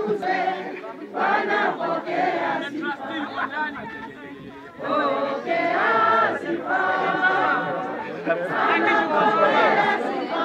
tukuzwe, Bwana pokea sifa. Pokea sifa. Bwana pokea sifa.